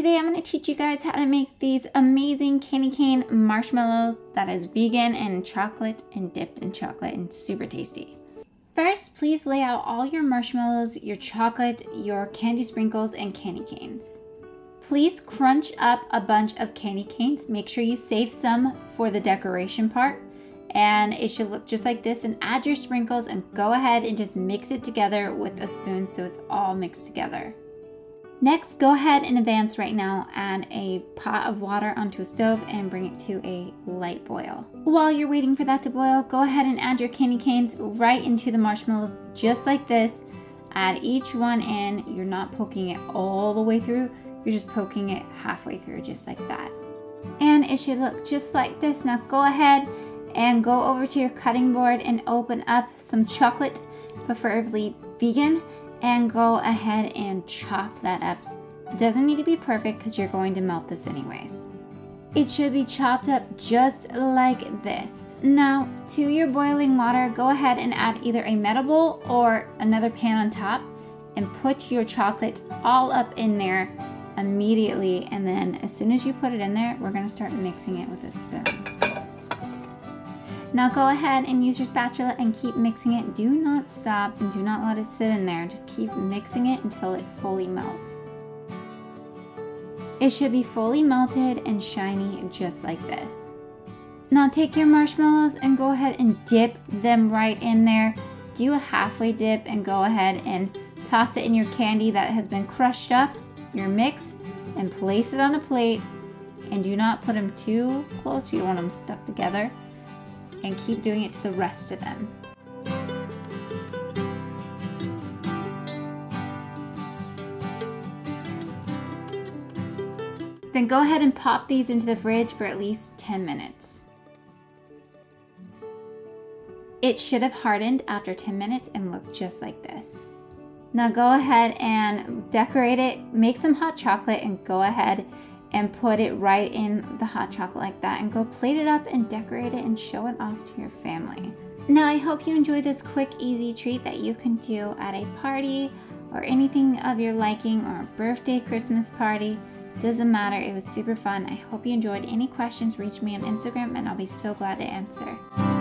Today I'm going to teach you guys how to make these amazing candy cane marshmallows that is vegan and chocolate and dipped in chocolate and super tasty. First, please lay out all your marshmallows, your chocolate, your candy sprinkles, and candy canes. Please crunch up a bunch of candy canes. Make sure you save some for the decoration part. And it should look just like this and add your sprinkles and go ahead and just mix it together with a spoon so it's all mixed together. Next, go ahead and advance right now, add a pot of water onto a stove and bring it to a light boil. While you're waiting for that to boil, go ahead and add your candy canes right into the marshmallows just like this. Add each one in, you're not poking it all the way through, you're just poking it halfway through just like that. And it should look just like this. Now go ahead and go over to your cutting board and open up some chocolate, preferably vegan, and go ahead and chop that up. It doesn't need to be perfect because you're going to melt this anyways. It should be chopped up just like this. Now, to your boiling water, go ahead and add either a metal bowl or another pan on top and put your chocolate all up in there immediately. And then as soon as you put it in there, we're gonna start mixing it with a spoon. Now go ahead and use your spatula and keep mixing it. Do not stop and do not let it sit in there. Just keep mixing it until it fully melts. It should be fully melted and shiny just like this. Now take your marshmallows and go ahead and dip them right in there. Do a halfway dip and go ahead and toss it in your candy that has been crushed up, your mix, and place it on a plate. And do not put them too close, you don't want them stuck together and keep doing it to the rest of them. Then go ahead and pop these into the fridge for at least 10 minutes. It should have hardened after 10 minutes and look just like this. Now go ahead and decorate it, make some hot chocolate and go ahead and put it right in the hot chocolate like that and go plate it up and decorate it and show it off to your family. Now I hope you enjoyed this quick easy treat that you can do at a party or anything of your liking or a birthday Christmas party. Doesn't matter, it was super fun. I hope you enjoyed. Any questions, reach me on Instagram and I'll be so glad to answer.